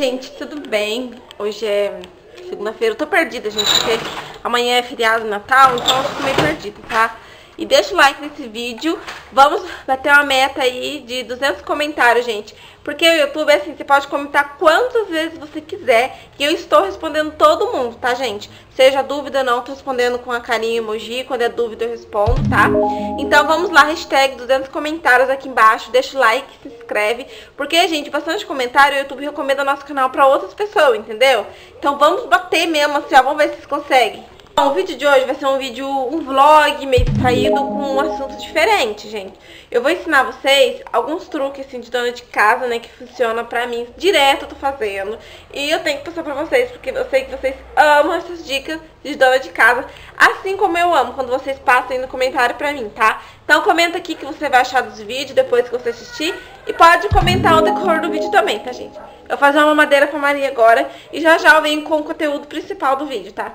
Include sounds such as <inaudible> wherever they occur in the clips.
gente, tudo bem? Hoje é segunda-feira, eu tô perdida, gente, porque amanhã é feriado Natal, então eu tô meio perdida, tá? E deixa o like nesse vídeo. Vamos bater uma meta aí de 200 comentários, gente. Porque o YouTube, assim, você pode comentar quantas vezes você quiser. E eu estou respondendo todo mundo, tá, gente? Seja dúvida ou não, tô respondendo com a carinha emoji. Quando é dúvida eu respondo, tá? Então vamos lá, hashtag 200 comentários aqui embaixo. Deixa o like, se inscreve. Porque, gente, bastante comentário, o YouTube recomenda nosso canal pra outras pessoas, entendeu? Então vamos bater mesmo, assim, ó. Vamos ver se vocês conseguem. O vídeo de hoje vai ser um vídeo, um vlog meio distraído com um assunto diferente, gente. Eu vou ensinar vocês alguns truques, assim, de dona de casa, né, que funciona pra mim, direto eu tô fazendo. E eu tenho que passar pra vocês, porque eu sei que vocês amam essas dicas de dona de casa, assim como eu amo quando vocês passam aí no comentário pra mim, tá? Então comenta aqui que você vai achar dos vídeos depois que você assistir e pode comentar o decor do vídeo também, tá, gente? Eu vou fazer uma madeira pra Maria agora e já já eu venho com o conteúdo principal do vídeo, tá?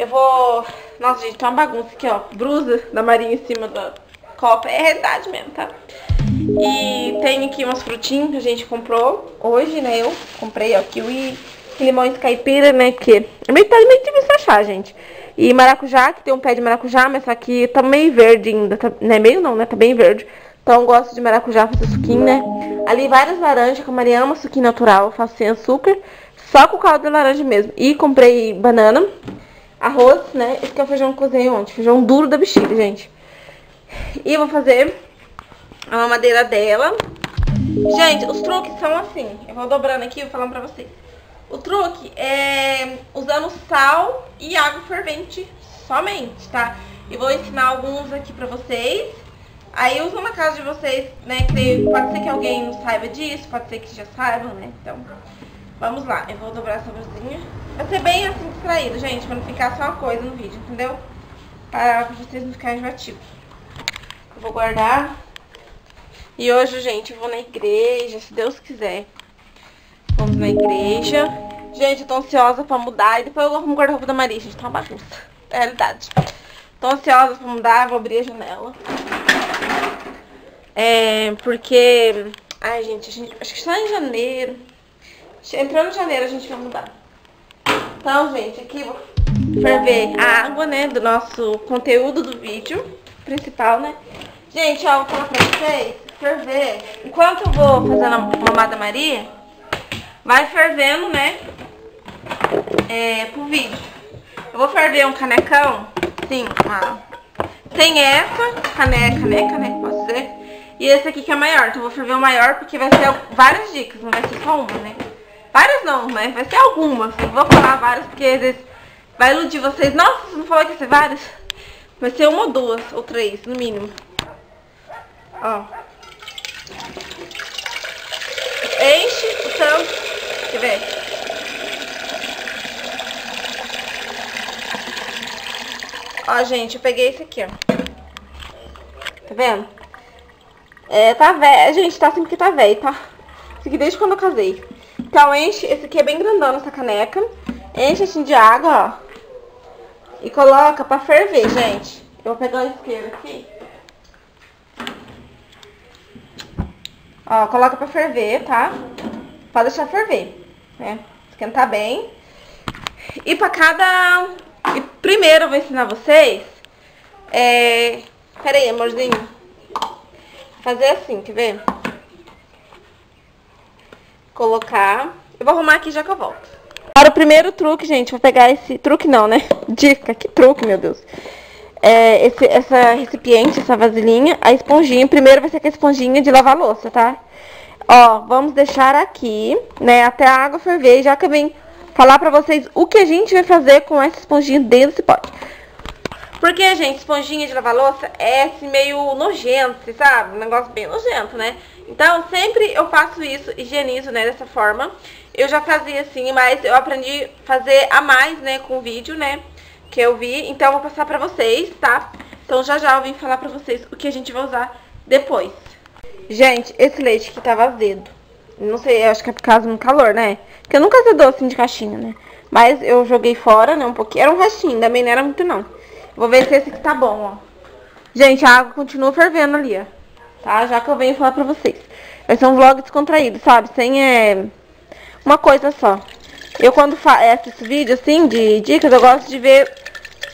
Eu vou... Nossa, gente, tá uma bagunça aqui, ó. Brusa da Maria em cima da copa. É realidade mesmo, tá? E tem aqui umas frutinhas que a gente comprou hoje, né? Eu comprei, ó, kiwi, limões caipira, né? Que é meio, tá meio difícil achar, gente. E maracujá, que tem um pé de maracujá, mas só que tá meio verde ainda. Tá, não é meio não, né? Tá bem verde. Então gosto de maracujá fazer suquinho, né? Ali várias laranjas, que a Maria ama suquinho natural. Faço sem açúcar, só com caldo de laranja mesmo. E comprei banana arroz, né? Esse que é o feijão que cozinhei ontem. Feijão duro da bexiga, gente. E eu vou fazer a mamadeira dela. Gente, os truques são assim. Eu vou dobrando aqui e vou falando pra vocês. O truque é usando sal e água fervente somente, tá? E vou ensinar alguns aqui pra vocês. Aí usa na casa de vocês, né? Que pode ser que alguém não saiba disso, pode ser que já saiba, né? Então, vamos lá. Eu vou dobrar essa brusinha. Vai ser bem assim distraído, gente, pra não ficar só uma coisa no vídeo, entendeu? Para vocês não ficarem enjoativos. Eu vou guardar. E hoje, gente, eu vou na igreja, se Deus quiser. Vamos na igreja. Gente, eu tô ansiosa pra mudar. E depois eu arrumo o guarda-roupa da Maria, gente. Tá uma bagunça. É realidade. Tô ansiosa pra mudar, vou abrir a janela. É, porque... Ai, gente, gente acho que só em janeiro. Entrando em janeiro a gente vai mudar. Então, gente, aqui vou ferver a água, né, do nosso conteúdo do vídeo principal, né. Gente, ó, vou falar pra vocês, ferver, enquanto eu vou fazendo a mamada Maria, vai fervendo, né, é, pro vídeo. Eu vou ferver um canecão, sim, uma... Tem essa caneca, né, caneca, posso dizer, e esse aqui que é maior, então eu vou ferver o maior porque vai ser várias dicas, não vai ser só uma, né. Várias não, mas vai ser algumas. Não vou falar várias porque às vezes vai iludir vocês. Nossa, não falou que ia ser várias? Vai ser uma ou duas, ou três, no mínimo. Ó. Enche o tanto. Quer ver? Ó, gente, eu peguei esse aqui, ó. Tá vendo? É, tá velho. Gente, tá assim porque tá velho, tá? Isso aqui desde quando eu casei. Então enche, esse aqui é bem grandão essa caneca. Enche assim de água, ó. E coloca pra ferver, gente. Eu vou pegar o isqueiro aqui. Ó, coloca pra ferver, tá? Pode deixar ferver, né? Esquentar bem. E pra cada... E primeiro eu vou ensinar vocês... É... Pera aí, amorzinho. Fazer assim, quer ver? Colocar. Eu vou arrumar aqui já que eu volto. Para o primeiro truque, gente, vou pegar esse... Truque não, né? <laughs> Dica, que truque, meu Deus. É, esse, essa recipiente, essa vasilhinha, a esponjinha. Primeiro vai ser com a esponjinha de lavar louça, tá? Ó, vamos deixar aqui, né, até a água ferver. Já que eu vim falar pra vocês o que a gente vai fazer com essa esponjinha dentro desse pote. Porque, gente, esponjinha de lavar louça é assim, meio nojento, sabe? Um negócio bem nojento, né? Então, sempre eu faço isso, higienizo, né, dessa forma. Eu já fazia assim, mas eu aprendi a fazer a mais, né, com vídeo, né, que eu vi. Então, eu vou passar pra vocês, tá? Então, já já eu vim falar pra vocês o que a gente vai usar depois. Gente, esse leite aqui tava azedo. Não sei, acho que é por causa do calor, né? Porque eu nunca azedou assim de caixinha, né? Mas eu joguei fora, né, um pouquinho. Era um restinho, também não era muito não. Vou ver se esse aqui tá bom, ó. Gente, a água continua fervendo ali, ó. Tá? Já que eu venho falar pra vocês. Vai ser um vlog descontraído, sabe? Sem, é... uma coisa só. Eu quando assisto vídeo assim de dicas, eu gosto de ver,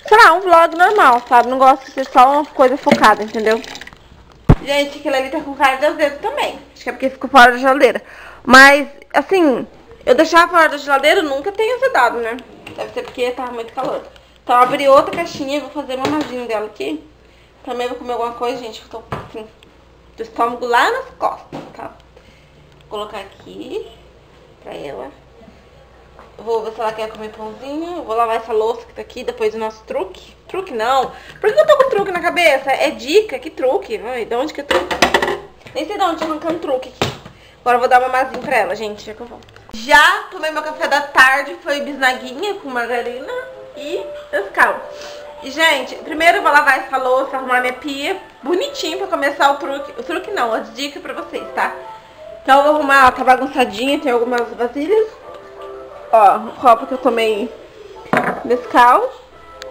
sei lá, um vlog normal, sabe? Não gosto de ser só uma coisa focada, entendeu? Gente, aquilo ali tá com cara de azedo também. Acho que é porque ficou fora da geladeira. Mas, assim, eu deixar fora da geladeira nunca tem azedado, né? Deve ser porque tava muito calor. Então, abri outra caixinha, vou fazer uma mamadinho dela aqui. Também vou comer alguma coisa, gente, que eu tô, assim, do estômago lá nas costas, tá? Vou colocar aqui pra ela. Vou ver se ela quer comer pãozinho. Vou lavar essa louça que tá aqui depois do nosso truque. Truque não. Por que eu tô com truque na cabeça? É dica, que truque? Ai, de onde que é truque? Nem sei de onde arrancando truque aqui. Agora eu vou dar uma mazinha pra ela, gente, já que eu volto. Já tomei meu café da tarde, foi bisnaguinha com margarina e escal. E, gente, primeiro eu vou lavar essa louça, arrumar minha pia bonitinho pra começar o truque. O truque não, as dicas pra vocês, tá? Então eu vou arrumar, tá bagunçadinha, tem algumas vasilhas. Ó, o copo que eu tomei Nescau.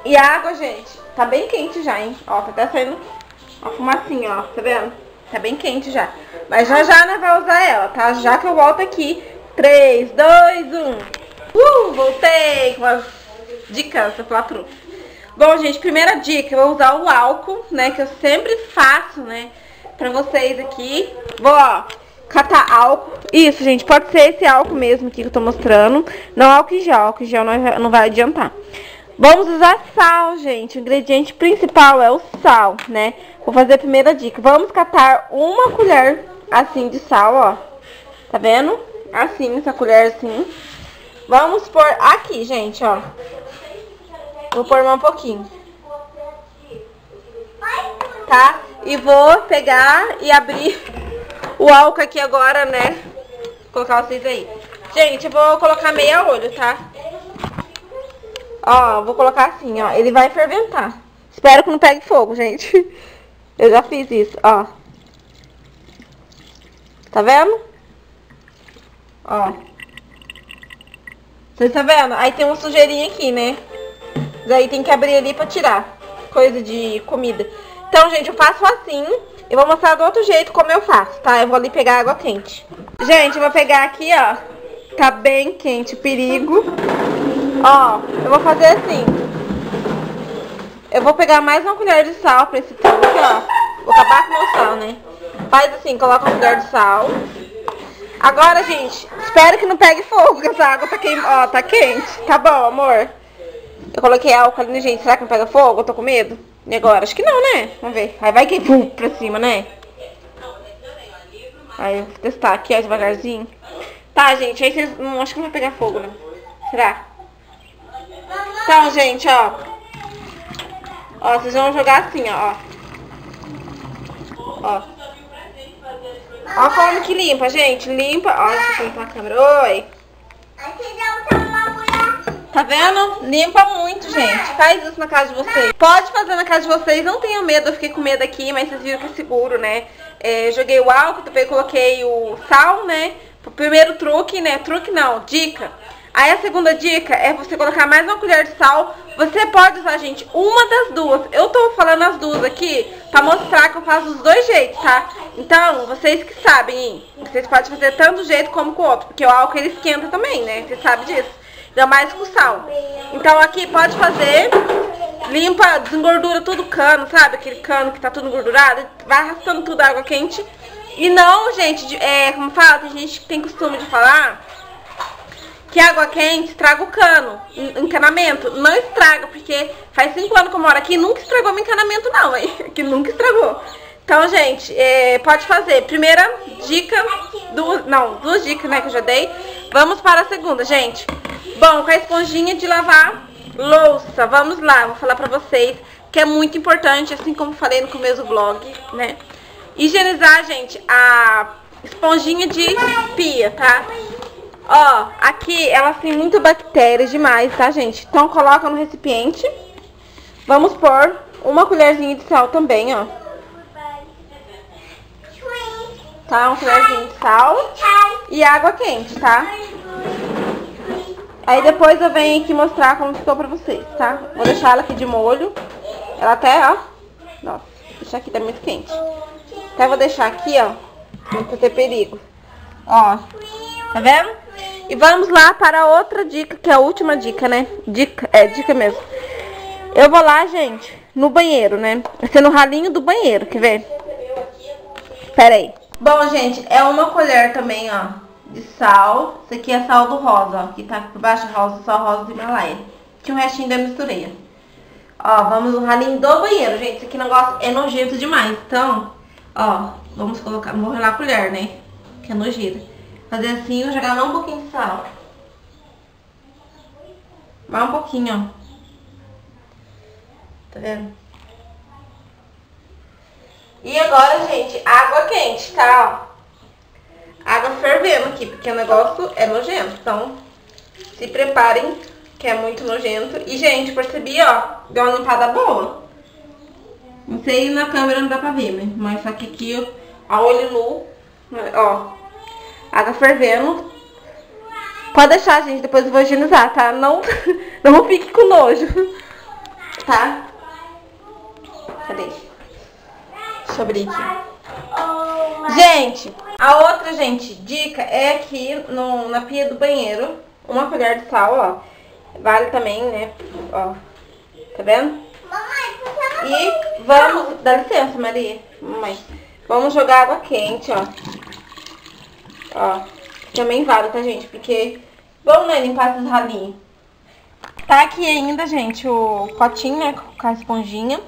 E a água, gente, tá bem quente já, hein? Ó, tá até saindo uma fumacinha, ó, tá vendo? Tá bem quente já. Mas já já né, vai usar ela, tá? Já que eu volto aqui. 3, 2, 1. Uh, voltei com as dicas do Platru. Bom, gente, primeira dica, vou usar o álcool, né, que eu sempre faço, né, pra vocês aqui. Vou, ó, catar álcool. Isso, gente, pode ser esse álcool mesmo aqui que eu tô mostrando. Não álcool em gel, álcool em gel não, não vai adiantar. Vamos usar sal, gente. O ingrediente principal é o sal, né? Vou fazer a primeira dica. Vamos catar uma colher assim de sal, ó. Tá vendo? Assim, essa colher assim. Vamos pôr aqui, gente, ó. Vou pôr um pouquinho. Tá? E vou pegar e abrir o álcool aqui agora, né? Vou colocar vocês aí. Gente, eu vou colocar meia olho, tá? Ó, vou colocar assim, ó. Ele vai ferventar. Espero que não pegue fogo, gente. <laughs> Eu já fiz isso, ó. Tá vendo? Ó. Vocês tá vendo? Aí tem uma sujeirinha aqui, né? Daí tem que abrir ali pra tirar. Coisa de comida. Então, gente, eu faço assim. Eu vou mostrar do outro jeito como eu faço, tá? Eu vou ali pegar água quente. Gente, eu vou pegar aqui, ó. Tá bem quente, perigo. Ó, eu vou fazer assim. Eu vou pegar mais uma colher de sal pra esse tanque, ó. Vou acabar com o meu sal, né? Faz assim, coloca uma colher de sal. Agora, gente, espero que não pegue fogo, que essa água tá, queim... ó, tá quente. Tá bom, amor? Eu coloquei álcool ali, gente. Será que não pega fogo? Eu tô com medo. E agora? Acho que não, né? Vamos ver. Aí vai que pum, pra cima, né? Aí eu vou testar aqui, ó, devagarzinho. Tá, gente, aí vocês... Hum, acho que não vai pegar fogo, né? Será? Então, gente, ó. Ó, vocês vão jogar assim, ó. Ó. Ó como que limpa, gente. Limpa. Ó, deixa eu limpar a câmera. Oi. Tá vendo? Limpa muito, gente. Faz isso na casa de vocês. Pode fazer na casa de vocês. Não tenham medo. Eu fiquei com medo aqui, mas vocês viram que é seguro, né? É, joguei o álcool, também coloquei o sal, né? O primeiro truque, né? Truque não, dica. Aí a segunda dica é você colocar mais uma colher de sal. Você pode usar, gente, uma das duas. Eu tô falando as duas aqui pra mostrar que eu faço os dois jeitos, tá? Então, vocês que sabem? Vocês podem fazer tanto jeito como com o outro. Porque o álcool, ele esquenta também, né? Você sabe disso. Ainda mais com sal. Então aqui pode fazer, limpa, desengordura tudo o cano, sabe? Aquele cano que tá tudo engordurado. Vai arrastando tudo água quente. E não, gente, é, como fala, tem gente que tem costume de falar que água quente estraga o cano, encanamento. Não estraga, porque faz cinco anos que eu moro aqui nunca estragou meu encanamento não, hein? <laughs> Que nunca estragou. Então, gente, é, pode fazer. Primeira dica, duas, não, duas dicas, né, que eu já dei. Vamos para a segunda, gente. Bom, com a esponjinha de lavar louça, vamos lá, vou falar pra vocês que é muito importante, assim como falei no começo do vlog, né? Higienizar, gente, a esponjinha de pia, tá? Ó, aqui ela tem muito bactérias demais, tá, gente? Então coloca no recipiente. Vamos pôr uma colherzinha de sal também, ó. Tá? Uma colherzinha de sal e água quente, tá? Aí depois eu venho aqui mostrar como ficou pra vocês, tá? Vou deixar ela aqui de molho. Ela até, ó. Nossa, deixar aqui, tá muito quente. Até vou deixar aqui, ó. Pra ter perigo. Ó. Tá vendo? E vamos lá para outra dica, que é a última dica, né? Dica, é, dica mesmo. Eu vou lá, gente, no banheiro, né? Vai ser no ralinho do banheiro, quer ver? Pera aí. Bom, gente, é uma colher também, ó, de sal. Isso aqui é sal do rosa, ó, que tá por baixo rosa, só rosa do Himalaia. Tinha um restinho da mistureia. Ó, vamos no ralinho do banheiro, gente. Esse aqui negócio é nojento demais. Então, ó, vamos colocar, vou ralar a colher, né? Que é nojento. Fazer assim, vou jogar mais um pouquinho de sal. Mais um pouquinho, ó. Tá vendo? E agora, gente, água quente, tá? Água fervendo aqui, porque o negócio é nojento. Então, se preparem, que é muito nojento. E, gente, percebi, ó, deu uma limpada boa. Não sei na câmera não dá pra ver, né? Mas só que aqui, ó, a olho nu, ó, água fervendo. Pode deixar, gente, depois eu vou higienizar, tá? Não, <laughs> não fique com nojo, tá? Cadê? Deixa eu abrir aqui. Gente, a outra, gente, dica é aqui no, na pia do banheiro, uma colher de sal, ó. Vale também, né? Ó. Tá vendo? E vamos... Dá licença, Maria. Mamãe. Vamos jogar água quente, ó. Ó. Também vale, tá, gente? Porque... Vamos, né, limpar esses ralinhos. Tá aqui ainda, gente, o potinho, né, com a esponjinha.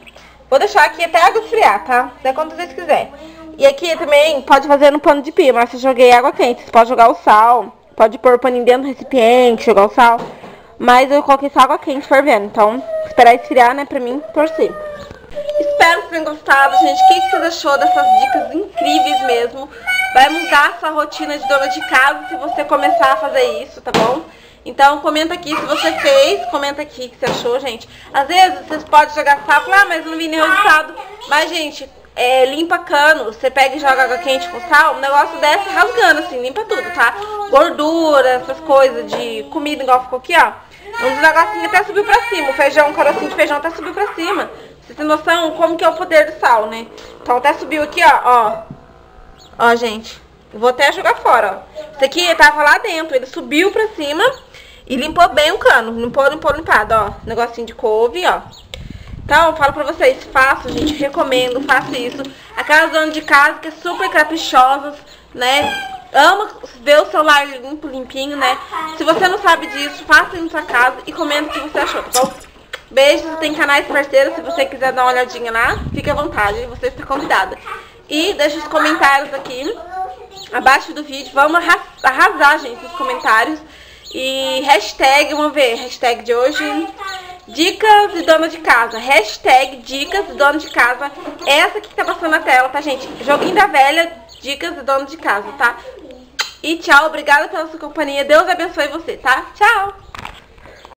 Vou deixar aqui até água esfriar, tá? Até quantas vezes quiser. E aqui também pode fazer no pano de pia, mas se joguei água quente, você pode jogar o sal. Pode pôr o paninho dentro do recipiente, jogar o sal. Mas eu coloquei só água quente fervendo, então esperar esfriar, né, pra mim torcer. Espero que tenham gostado, gente. O que vocês achou dessas dicas incríveis mesmo? Vai mudar essa rotina de dona de casa se você começar a fazer isso, tá bom? Então comenta aqui se você fez, comenta aqui o que você achou, gente. Às vezes vocês podem jogar sal, ah, mas não vi nenhum resultado. Mas, gente, é, limpa cano, você pega e joga água quente com sal, o negócio desce rasgando, assim, limpa tudo, tá? Gordura, essas coisas de comida, igual ficou aqui, ó. Um dos negocinhos até subiu pra cima, o feijão, o carocinho de feijão até subiu pra cima. Você tem noção como que é o poder do sal, né? Então até subiu aqui, ó, ó. Ó, gente. Vou até jogar fora, ó. Isso aqui tava lá dentro, ele subiu pra cima e limpou bem o cano. Limpou, limpou, limpado, ó. Negocinho de couve, ó. Então, eu falo pra vocês, faço, gente, recomendo, faço isso. Aquelas donas de casa que é super caprichosas, né? Ama ver o celular limpo, limpinho, né? Se você não sabe disso, faça na sua casa e comenta o que você achou, tá bom? Beijos, tem canais parceiros, se você quiser dar uma olhadinha lá, fique à vontade, você está convidada. E deixa os comentários aqui, abaixo do vídeo, vamos arrasar, gente, os comentários. E hashtag, vamos ver, hashtag de hoje, dicas de dona de casa. Hashtag dicas de dona de casa. Essa que tá passando na tela, tá, gente? Joguinho da velha, dicas de dona de casa, tá? E tchau, obrigada pela sua companhia. Deus abençoe você, tá? Tchau!